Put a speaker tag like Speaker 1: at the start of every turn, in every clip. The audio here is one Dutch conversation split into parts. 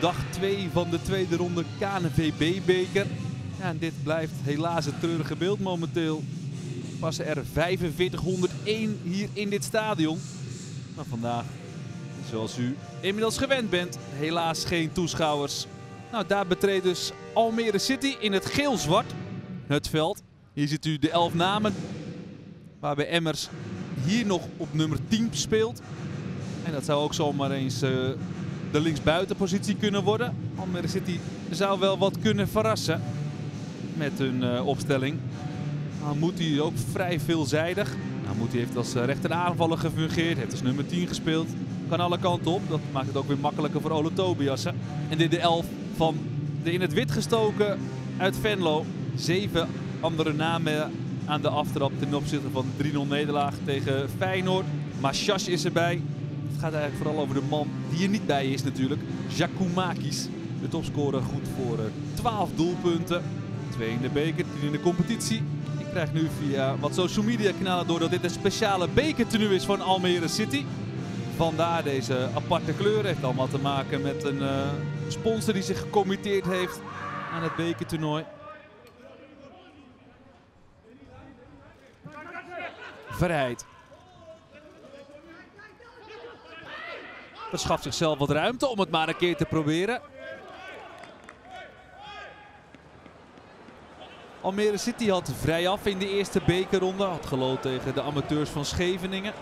Speaker 1: dag 2 van de tweede ronde KNVB-beker. Ja, en dit blijft helaas het treurige beeld momenteel. Passen er 4501 hier in dit stadion. Maar vandaag, zoals u inmiddels gewend bent, helaas geen toeschouwers. Nou, daar betreedt dus Almere City in het geel-zwart het veld. Hier ziet u de elf namen. Waarbij Emmers hier nog op nummer 10 speelt. En dat zou ook zomaar eens uh, de linksbuitenpositie kunnen worden. Almere City zou wel wat kunnen verrassen met hun uh, opstelling. Nou, Moetie ook vrij veelzijdig. Nou, Moetie heeft als uh, rechter aanvaller gefungeerd. Heeft als nummer 10 gespeeld. Kan alle kanten op. Dat maakt het ook weer makkelijker voor Ole Tobiasen. En dit de elf van de in het wit gestoken uit Venlo. Zeven andere namen aan de aftrap ten opzichte van de 3-0 nederlaag tegen Feyenoord. Machas is erbij. Gaat eigenlijk vooral over de man die er niet bij is natuurlijk. Jakoumakis, de topscorer, goed voor 12 doelpunten. Twee in de beker, 10 in de competitie. Ik krijg nu via wat social media kanalen door dat dit een speciale bekertenue is van Almere City. Vandaar deze aparte kleur. Heeft allemaal te maken met een uh, sponsor die zich gecommitteerd heeft aan het bekertoernooi. Verheid. Verschaft zichzelf wat ruimte om het maar een keer te proberen. Almere City had vrij af in de eerste bekerronde. Had geloot tegen de amateurs van Scheveningen.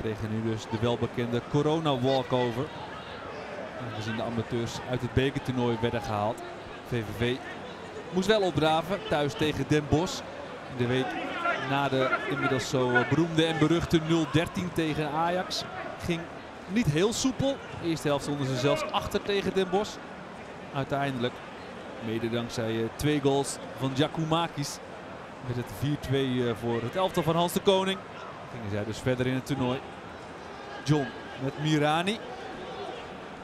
Speaker 1: Kregen nu dus de welbekende corona walkover. Gezien de amateurs uit het bekertoernooi werden gehaald. VVV moest wel opdraven. Thuis tegen Den Bosch. In de week na de inmiddels zo beroemde en beruchte 0-13 tegen Ajax. Ging niet heel soepel. De eerste helft stonden ze zelfs achter tegen Den Bosch. Uiteindelijk, mede dankzij twee goals van Jakoumakis, met het 4-2 voor het elftal van Hans de Koning. Gingen zij dus verder in het toernooi. John met Mirani.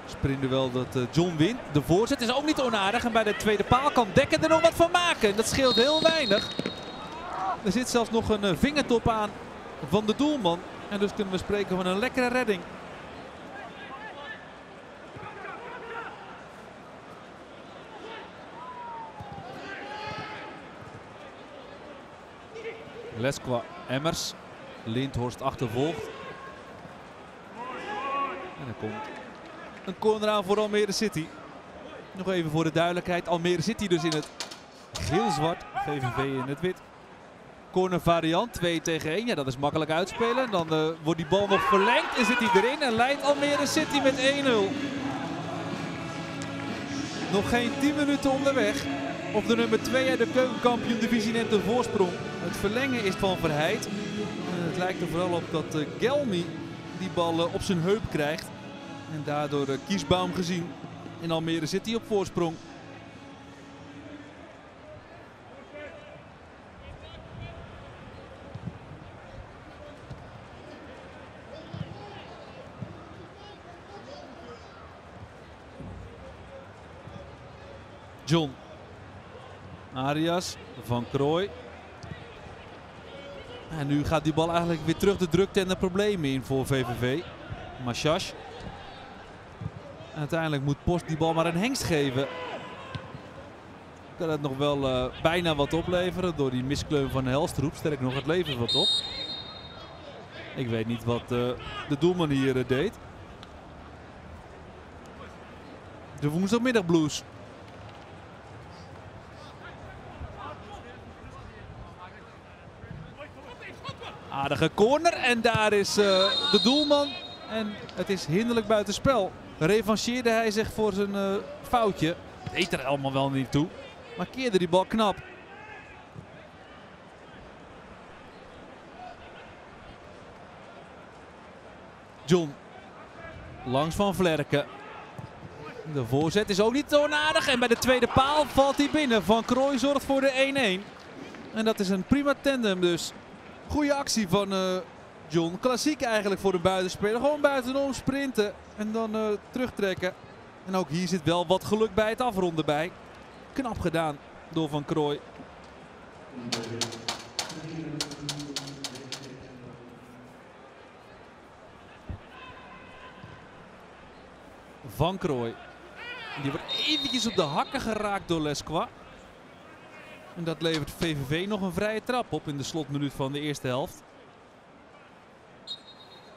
Speaker 1: Sprinde wel dat John wint. De voorzet is ook niet onaardig. En bij de tweede paal kan Dekker er nog wat van maken. Dat scheelt heel weinig. Er zit zelfs nog een vingertop aan van de doelman. En dus kunnen we spreken van een lekkere redding. Lesqua Emmers. Lindhorst achtervolgt. En er komt een corner aan voor Almere City. Nog even voor de duidelijkheid. Almere City dus in het geel-zwart. VVV in het wit. Corner variant 2 tegen 1. Ja, dat is makkelijk uitspelen. Dan uh, wordt die bal nog verlengd en zit hij erin. En leidt Almere City met 1-0. Nog geen 10 minuten onderweg. Of de nummer 2 uit de keukenkampioen divisie neemt een voorsprong. Het verlengen is van Verheid. Het lijkt er vooral op dat uh, Gelmi die bal op zijn heup krijgt. En daardoor uh, Kiesbaum gezien in Almere City op voorsprong. John. Arias, Van Krooi. En nu gaat die bal eigenlijk weer terug de drukte en de problemen in voor VVV. Machash. En uiteindelijk moet Post die bal maar een hengst geven. Kan het nog wel uh, bijna wat opleveren door die miskleun van Helstroep. Sterk nog, het levert wat op. Ik weet niet wat uh, de doelman hier uh, deed. De woensdagmiddagblues. Aardige corner en daar is uh, de doelman. En het is hinderlijk buitenspel. Revancheerde hij zich voor zijn uh, foutje. Deed er allemaal wel niet toe. Maar keerde die bal knap. John. Langs van Vlerken. De voorzet is ook niet onaardig. En bij de tweede paal valt hij binnen. Van Krooi zorgt voor de 1-1. En dat is een prima tandem dus. Goede actie van uh, John. Klassiek eigenlijk voor de buitenspeler. Gewoon buitenom sprinten en dan uh, terugtrekken. En ook hier zit wel wat geluk bij het afronden bij. Knap gedaan door Van Krooi. Van Krooi. Die wordt eventjes op de hakken geraakt door Lesqua. En dat levert VVV nog een vrije trap op in de slotminuut van de eerste helft.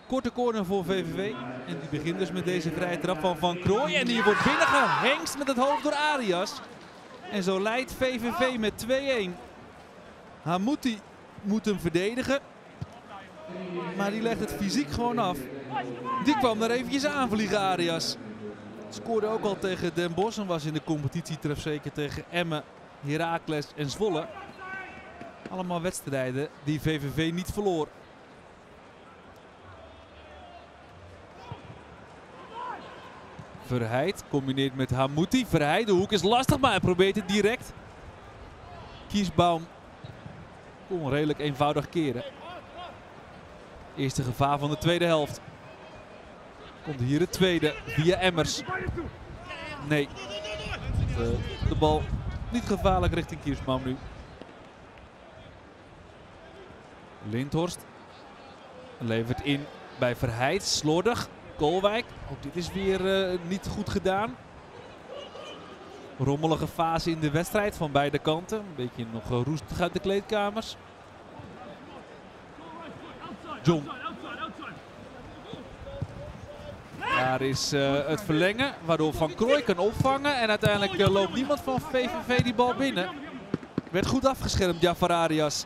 Speaker 1: Korte corner voor VVV. En die begint dus met deze vrije trap van Van Krooij. En die wordt binnengehengst met het hoofd door Arias. En zo leidt VVV met 2-1. Hamouti moet hem verdedigen. Maar die legt het fysiek gewoon af. Die kwam daar eventjes aanvliegen, Arias. Scoorde ook al tegen Den Bosch en was in de competitie zeker tegen Emmen, Heracles en Zwolle. Allemaal wedstrijden die VVV niet verloor. Verheid combineert met Hamouti. Verheid, de hoek is lastig, maar hij probeert het direct. Kiesbaum kon redelijk eenvoudig keren. Eerste gevaar van de tweede helft. Komt hier het tweede via Emmers. Nee. De, de bal niet gevaarlijk richting Kiesbaum nu. Lindhorst levert in bij Verheid. Slordig. Kolwijk. Ook dit is weer uh, niet goed gedaan. Rommelige fase in de wedstrijd van beide kanten. Een beetje nog roestig uit de kleedkamers. John. Daar is uh, het verlengen, waardoor Van Krooi kan opvangen. En uiteindelijk uh, loopt niemand van VVV die bal binnen. Werd goed afgeschermd, Jafar Arias.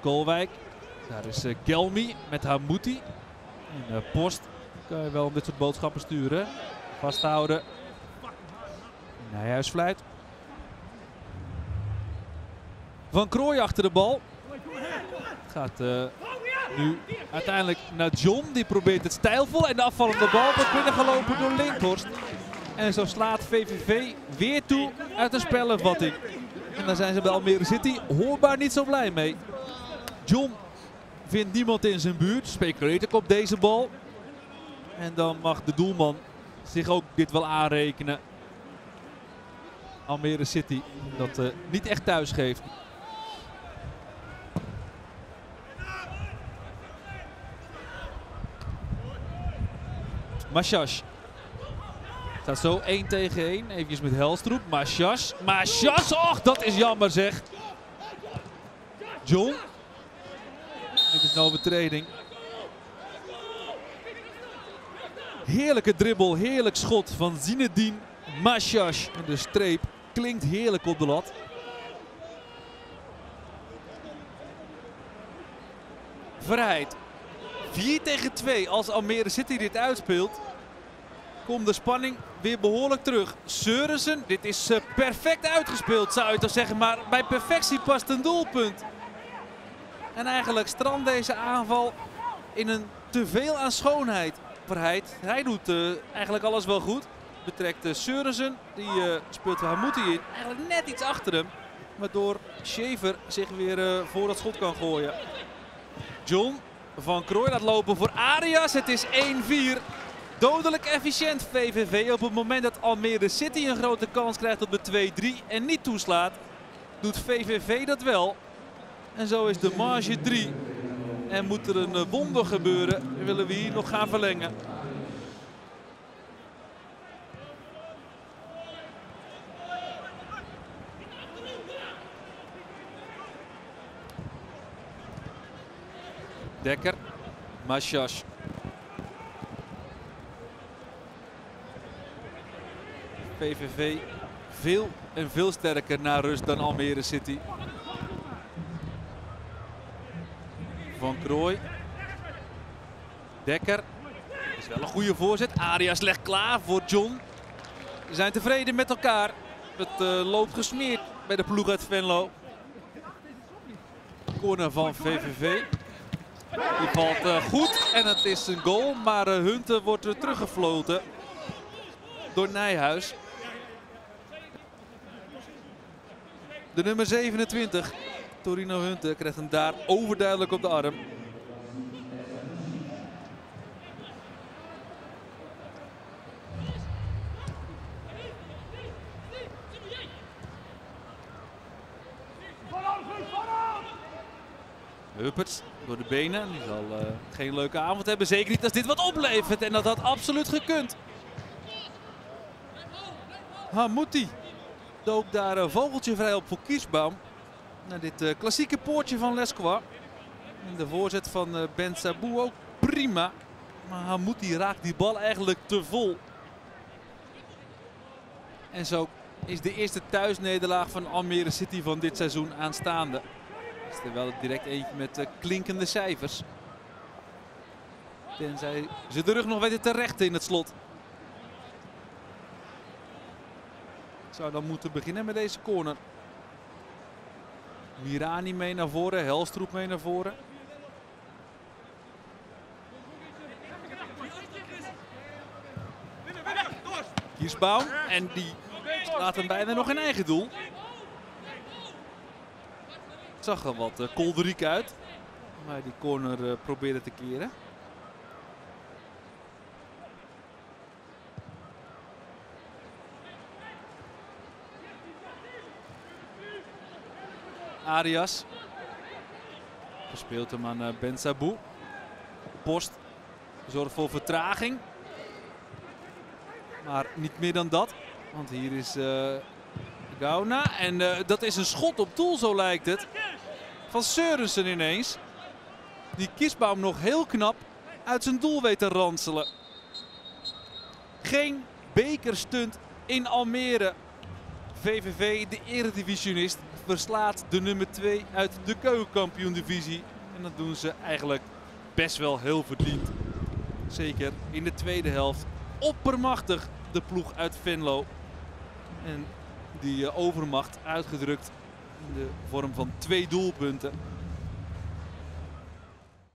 Speaker 1: Kolwijk. Daar is uh, Gelmi met Hamouti. En Post kan je wel dit soort boodschappen sturen. Vasthouden. Nijhuis fluit. Van Krooi achter de bal. Gaat uh, nu uiteindelijk naar John. Die probeert het stijlvol. En de afvallende bal wordt binnengelopen door Lindhorst. En zo slaat VVV weer toe uit de spelervatting. En daar zijn ze bij Almere City hoorbaar niet zo blij mee. John vindt niemand in zijn buurt. Speculeert op deze bal. En dan mag de doelman zich ook dit wel aanrekenen. Almere City dat uh, niet echt thuis geeft. Machas. Staat zo 1 tegen 1. Even met Helstroep. Machas. Machas. Och, dat is jammer zeg. John. Dit is een overtreding. Heerlijke dribbel, heerlijk schot van Zinedine Machas. En de streep klinkt heerlijk op de lat. Vrijheid. 4 tegen 2 als Almere City dit uitspeelt. Komt de spanning weer behoorlijk terug. Seurensen, dit is uh, perfect uitgespeeld zou je toch zeggen. Maar bij perfectie past een doelpunt. En eigenlijk strandt deze aanval in een teveel aan schoonheid. Hij doet uh, eigenlijk alles wel goed. Betrekt uh, Seurensen. Die uh, speelt Hamouti in. Eigenlijk net iets achter hem. Waardoor Schever zich weer voor dat schot kan gooien. John van Krooi laat lopen voor Arias. Het is 1-4. Dodelijk efficiënt VVV. Op het moment dat Almere City een grote kans krijgt op de 2-3 en niet toeslaat, doet VVV dat wel. En zo is de marge 3. En moet er een wonder gebeuren, willen we hier nog gaan verlengen. Dekker, Machas. VVV veel en veel sterker naar rust dan Almere City. Dekker. Is wel een goede voorzet. Arias legt klaar voor John. Ze zijn tevreden met elkaar. Het uh, loopt gesmeerd bij de ploeg uit Venlo. Corner van VVV. Die valt uh, goed en het is een goal. Maar uh, Hunten wordt er teruggefloten door Nijhuis. De nummer 27 Torino Hunte krijgt hem daar overduidelijk op de arm. Door de benen. Die zal uh, geen leuke avond hebben. Zeker niet als dit wat oplevert. En dat had absoluut gekund. Hamouti dook daar een vogeltje vrij op voor Kiesbaum. Naar dit uh, klassieke poortje van Lesqua. En de voorzet van uh, Ben Sabou ook prima. Maar Hamouti raakt die bal eigenlijk te vol. En zo is de eerste thuisnederlaag van Almere City van dit seizoen aanstaande. Er wel direct eentje met klinkende cijfers. Tenzij ze de rug nog weten te rechten in het slot. Zou dan moeten beginnen met deze corner. Mirani mee naar voren, Helstroep mee naar voren. Kiesbaum en die laat hem bijna nog in eigen doel. Zag er wat uh, kolderiek uit. Maar die corner uh, probeerde te keren. Arias. Verspeelt hem aan uh, Ben. Post zorgt voor vertraging. Maar niet meer dan dat. Want hier is uh, Gauna. En dat is een schot op doel, zo lijkt het. Van Seurensen ineens. Die Kiesbaum nog heel knap uit zijn doel weet te ranselen. Geen bekerstunt in Almere. VVV, de eredivisionist, verslaat de nummer 2 uit de keukenkampioen-divisie. En dat doen ze eigenlijk best wel heel verdiend. Zeker in de tweede helft. Oppermachtig de ploeg uit Venlo. En die overmacht uitgedrukt in de vorm van twee doelpunten.